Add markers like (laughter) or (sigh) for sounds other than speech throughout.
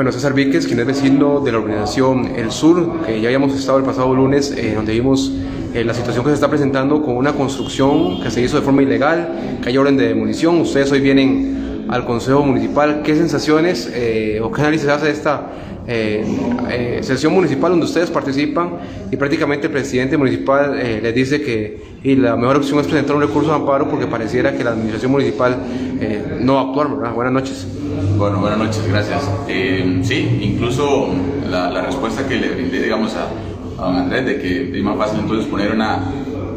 Bueno, César Víquez, quien es vecino de la organización El Sur, que ya habíamos estado el pasado lunes, eh, donde vimos eh, la situación que se está presentando con una construcción que se hizo de forma ilegal, que hay orden de demolición. Ustedes hoy vienen al Consejo Municipal. ¿Qué sensaciones eh, o qué análisis hace de esta sesión municipal donde ustedes participan y prácticamente el presidente municipal les dice que y la mejor opción es presentar un recurso de amparo porque pareciera que la administración municipal no va. Buenas noches. Bueno, buenas noches, gracias. Eh, sí, incluso la, respuesta que le brindé, digamos, a, don Andrés, de que es más fácil entonces poner una,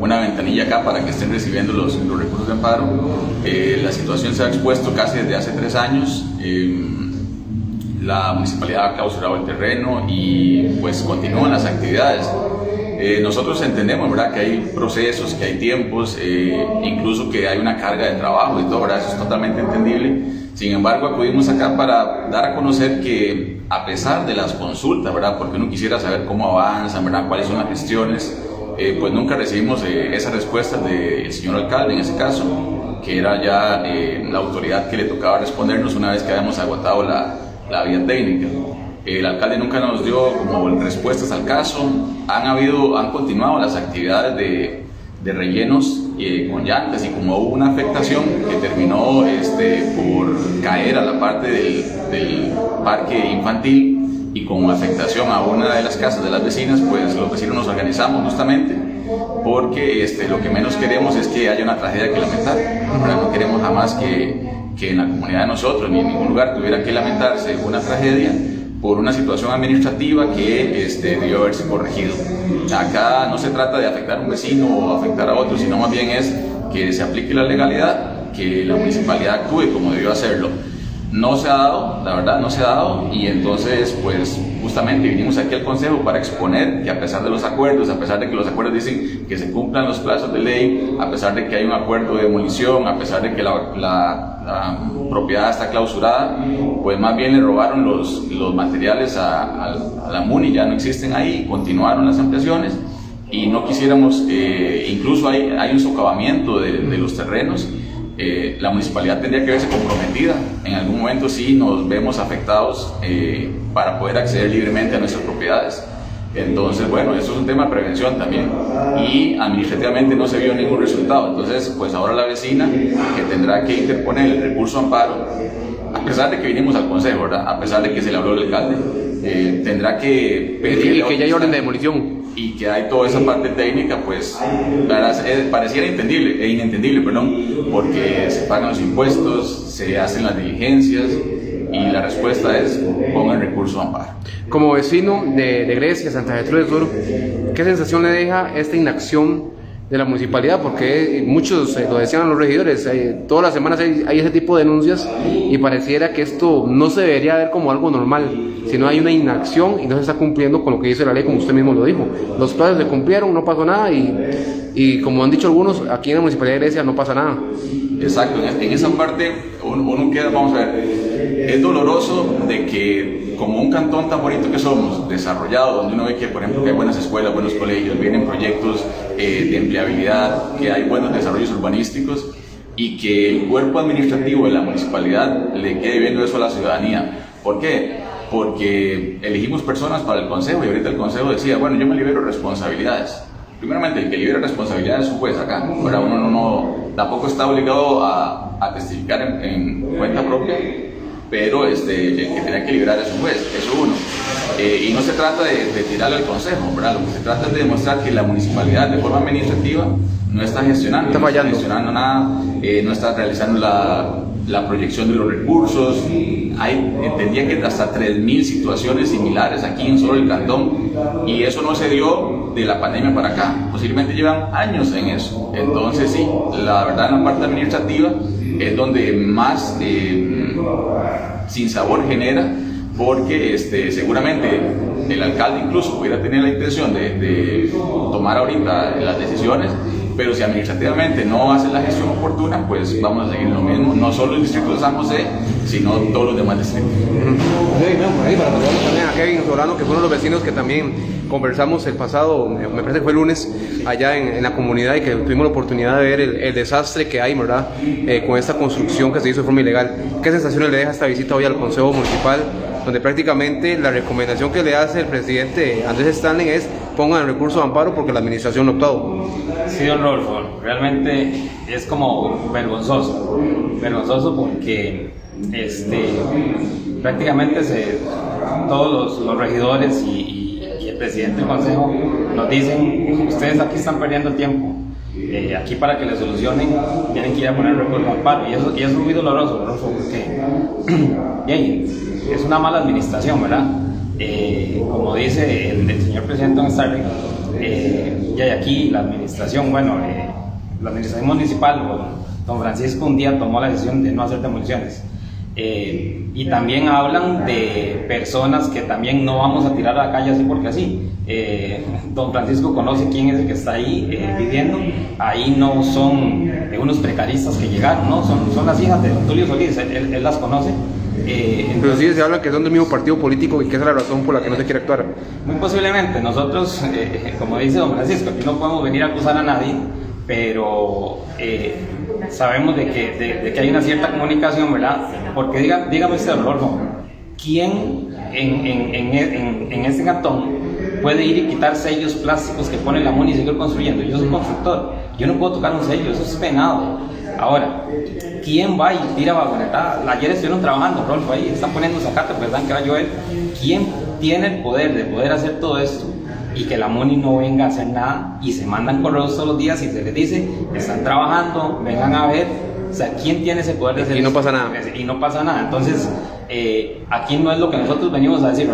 una ventanilla acá para que estén recibiendo los, los recursos de amparo. Eh, la situación se ha expuesto casi desde hace tres años. Eh, la municipalidad ha clausurado el terreno y pues continúan las actividades. nosotros entendemos ¿verdad? que hay procesos, que hay tiempos, incluso que hay una carga de trabajo y todo, ¿verdad? eso es totalmente entendible sin embargo, acudimos acá para dar a conocer que a pesar de las consultas, ¿verdad? Porque uno quisiera saber cómo avanzan, ¿verdad? Cuáles son las gestiones, eh, pues nunca recibimos eh, esa respuesta del señor alcalde en ese caso, que era ya eh, la autoridad que le tocaba respondernos una vez que habíamos agotado la, la vía técnica. El alcalde nunca nos dio como respuestas al caso. Han habido, han continuado las actividades de, de rellenos eh, con llantas y como hubo una afectación que terminó este, por caer a la parte del, del, parque infantil y con afectación a una de las casas de las vecinas, pues los vecinos nos organizamos justamente porque este, lo que menos queremos es que haya una tragedia que lamentar. No queremos jamás que, que en la comunidad de nosotros ni en ningún lugar tuviera que lamentarse una tragedia por una situación administrativa que este, debió haberse corregido. Acá no se trata de afectar a un vecino o afectar a otro, sino más bien es que se aplique la legalidad, que la municipalidad actúe como debió hacerlo. No se ha dado, la verdad no se ha dado, y entonces pues justamente vinimos aquí al Consejo para exponer que a pesar de los acuerdos, a pesar de que los acuerdos dicen que se cumplan los plazos de ley, a pesar de que hay un acuerdo de demolición, a pesar de que la, propiedad está clausurada, pues más bien le robaron los, los materiales a, la MUNI, ya no existen ahí, continuaron las ampliaciones. Y no quisiéramos, eh, incluso hay, hay un socavamiento de los terrenos eh, la municipalidad tendría que verse comprometida. En algún momento sí nos vemos afectados eh, para poder acceder libremente a nuestras propiedades. Entonces, bueno, eso es un tema de prevención también. Y administrativamente no se vio ningún resultado. Entonces, pues ahora la vecina que tendrá que interponer el recurso amparo, a pesar de que vinimos al consejo, ¿verdad? A pesar de que se le habló al alcalde, eh, tendrá que pedir... Y que ya hay orden de demolición y que hay toda esa parte técnica, pues eh, pareciera entendible, e inentendible, perdón, porque se pagan los impuestos, se hacen las diligencias y la respuesta es pongan recurso amparo. Como vecino de, de Grecia, Santa Gertrudis Sur, ¿qué sensación le deja esta inacción de la municipalidad, porque muchos eh, lo decían los regidores, todas las semanas hay, ese tipo de denuncias y pareciera que esto no se debería ver como algo normal, sino hay una inacción y no se está cumpliendo con lo que dice la ley, como usted mismo lo dijo. Los plazos se cumplieron, no pasó nada y, y como han dicho algunos, aquí en la municipalidad de Grecia no pasa nada. Exacto, en esa parte uno, uno queda, vamos a ver, es doloroso de que como un cantón tan bonito que somos, desarrollado, donde uno ve que, por ejemplo, que hay buenas escuelas, buenos colegios, vienen proyectos eh, de empleabilidad, que hay buenos desarrollos urbanísticos y que el cuerpo administrativo de la municipalidad le quede viendo eso a la ciudadanía. ¿Por qué? Porque elegimos personas para el consejo y ahorita el consejo decía, bueno, yo me libero responsabilidades. Primeramente, el que libera responsabilidades es un juez acá. Ahora uno no, no, tampoco está obligado a, a testificar en, en cuenta propia pero este, el que tiene que liberar es un juez, eso uno. Eh, y no se trata de, de tirarle al consejo, ¿verdad? Lo que se trata es de demostrar que la municipalidad de forma administrativa no está gestionando, está no está gestionando nada, eh, no está realizando la, la, proyección de los recursos. Hay, entendía que hasta 3.000 situaciones similares aquí en solo el cantón y eso no se dio de la pandemia para acá. Posiblemente llevan años en eso. Entonces sí, la verdad en la parte administrativa es donde más eh, sin sabor genera, porque este, seguramente el alcalde incluso pudiera tener la intención de, de tomar ahorita las decisiones, pero si administrativamente no hacen la gestión oportuna, pues vamos a seguir lo mismo, no solo el distrito de San José, sino todos los demás distritos. También a Kevin Solano, que fue uno de los vecinos que también conversamos el pasado, me parece que fue el lunes, allá en, la comunidad y que tuvimos la oportunidad de ver el, desastre que hay, ¿verdad? Eh, con esta construcción que se hizo de forma ilegal. ¿Qué sensaciones le deja esta visita hoy al Consejo Municipal donde prácticamente la recomendación que le hace el presidente Andrés Stanley es pongan el recurso de amparo porque la administración ha optado. Sí, don Rodolfo, realmente es como vergonzoso, vergonzoso porque este, prácticamente se, todos los, regidores y, el presidente del consejo nos dicen, ustedes aquí están perdiendo el tiempo, eh, aquí para que le solucionen tienen que ir a poner recurso amparo y eso, y es muy doloroso, doloroso porque (clears throat) bien, es una mala administración, ¿verdad? Eh, como dice el, señor presidente Don Starling, eh, y aquí la administración, bueno, eh, la administración municipal, don Francisco un día tomó la decisión de no hacer demoliciones. Eh, y también hablan de personas que también no vamos a tirar a la calle así porque así. don Francisco conoce quién es el que está ahí viviendo. Ahí no son unos precaristas que llegaron, ¿no? son, son las hijas de don Tulio Solís, él las conoce. Eh, Pero sí se habla que son del mismo partido político y que es la razón por la que no se quiere actuar. Muy posiblemente. Nosotros, eh, como dice don Francisco, aquí no podemos venir a acusar a nadie, pero eh, sabemos de que, de, que, hay una cierta comunicación, ¿verdad? Porque diga, dígame usted, Rodolfo, ¿quién en, en, en, en, este cantón puede ir y quitar sellos plásticos que pone la MUNI y seguir construyendo? Yo soy constructor, yo no puedo tocar un sello, eso es penado. Ahora, ¿quién va y tira vagonetada? Ayer estuvieron trabajando, Rolfo, ahí están poniendo zacate, ¿verdad? Que va a llover. ¿Quién tiene el poder de poder hacer todo esto? y que la MONI no venga a hacer nada y se mandan correos todos los días y se les dice, están trabajando, vengan a ver, o sea, ¿quién tiene ese poder de hacer Y no pasa nada. Y no pasa nada. Entonces, eh, aquí no es lo que nosotros venimos a decir,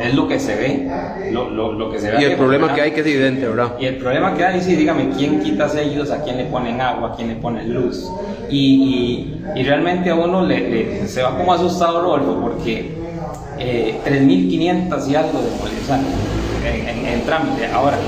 es lo que se ve, lo, lo, lo que se ve. Y el problema que hay que es evidente, ¿verdad? Y el problema que hay, sí, dígame, ¿quién quita sellos? ¿A quién le ponen agua? ¿A quién le ponen luz? Y, y, realmente a uno le, se va como asustado, Rodolfo, porque eh, 3.500 y algo de en, en, en, trámite. Ahora,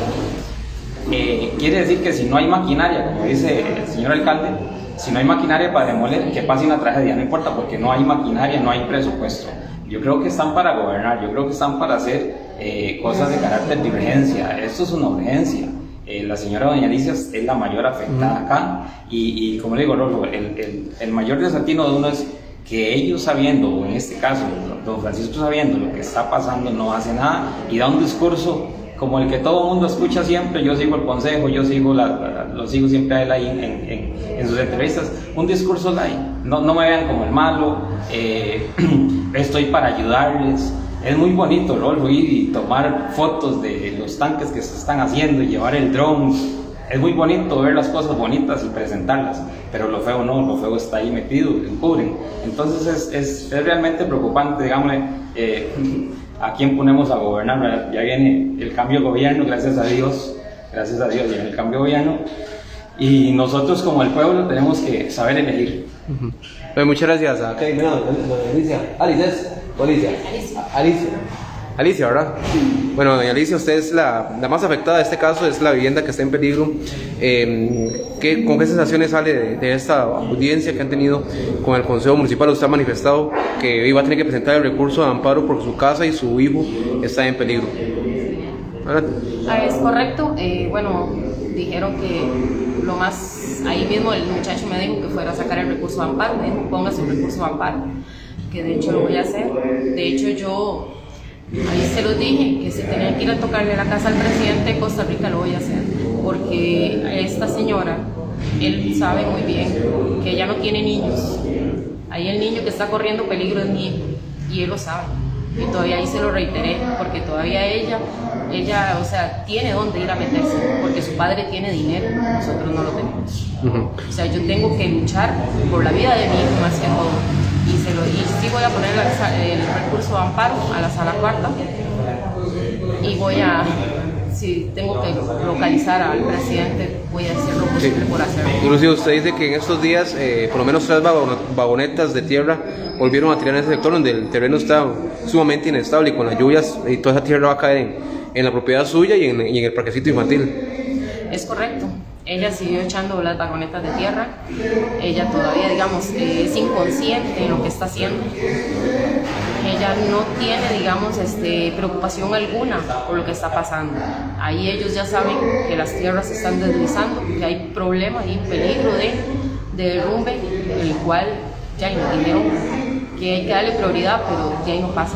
eh, quiere decir que si no hay maquinaria, como dice el señor alcalde, si no hay maquinaria para demoler, que pase una tragedia, no importa, porque no hay maquinaria, no hay presupuesto. Yo creo que están para gobernar, yo creo que están para hacer eh, cosas de carácter de urgencia. Esto es una urgencia. Eh, la señora Doña Alicia es la mayor afectada acá y, como le digo, el, el, el, mayor desatino de uno es que ellos sabiendo, o en este caso, don Francisco sabiendo lo que está pasando, no hace nada y da un discurso como el que todo mundo escucha siempre, yo sigo el consejo, yo sigo la, lo sigo siempre a él ahí en, en, sus entrevistas, un discurso light, no, no me vean como el malo, eh, (clears throat) estoy para ayudarles, es muy bonito, ¿no? Ir y tomar fotos de los tanques que se están haciendo y llevar el dron, es muy bonito ver las cosas bonitas y presentarlas, pero lo feo no, lo feo está ahí metido, encubren, entonces es, es, es realmente preocupante, digamos, eh, a quién ponemos a gobernar. Ya viene el cambio de gobierno, gracias a Dios, gracias a Dios viene el cambio de gobierno. Y nosotros como el pueblo tenemos que saber elegir. Pues muchas gracias a Alicia. Alicia. Alicia. Alicia. Alicia, ¿verdad? Bueno, doña Alicia, usted es la, la, más afectada de este caso, es la vivienda que está en peligro. Eh, ¿qué, ¿Con qué sensaciones sale de, esta audiencia que han tenido con el Consejo Municipal? Usted ha manifestado que iba a tener que presentar el recurso de amparo porque su casa y su hijo están en peligro. Ah, es correcto. Eh, bueno, dijeron que lo más, ahí mismo el muchacho me dijo que fuera a sacar el recurso de amparo, me dijo ponga su recurso de amparo, que de hecho lo voy a hacer. De hecho yo Ahí se los dije que si tenía que ir a tocarle la casa al presidente de Costa Rica lo voy a hacer, porque esta señora, él sabe muy bien que ella no tiene niños. Ahí el niño que está corriendo peligro es mi hijo, y él lo sabe. Y todavía ahí se lo reiteré, porque todavía ella, ella, o sea, tiene dónde ir a meterse, porque su padre tiene dinero, nosotros no lo tenemos. O sea, yo tengo que luchar por la vida de mi hijo más que todo y, se lo, y sí voy a poner el recurso de amparo a la sala cuarta y voy a, si tengo que localizar al presidente, voy a hacer lo posible por hacerlo. Inclusive usted dice que en estos días, eh, por lo menos tres vagonetas de tierra volvieron a tirar en ese sector donde el terreno está sumamente inestable y con las lluvias y toda esa tierra va a caer en, en la propiedad suya y en, y en el parquecito infantil. Es correcto. Ella siguió echando las vagonetas de tierra. Ella todavía, digamos, es inconsciente en lo que está haciendo. Ella no tiene, digamos, este, preocupación alguna por lo que está pasando. Ahí ellos ya saben que las tierras se están deslizando, que hay problemas y peligro de, de derrumbe, el cual ya no dijeron que hay que darle prioridad, pero ya no pasa.